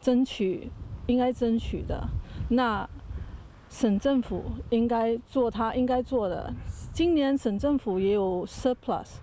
争取应该争取的，那省政府应该做他应该做的。今年省政府也有 surplus，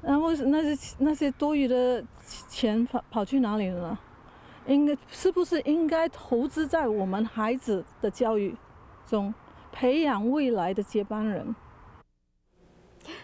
然后那些那些多余的钱跑跑去哪里了呢？应该是不是应该投资在我们孩子的教育中，培养未来的接班人？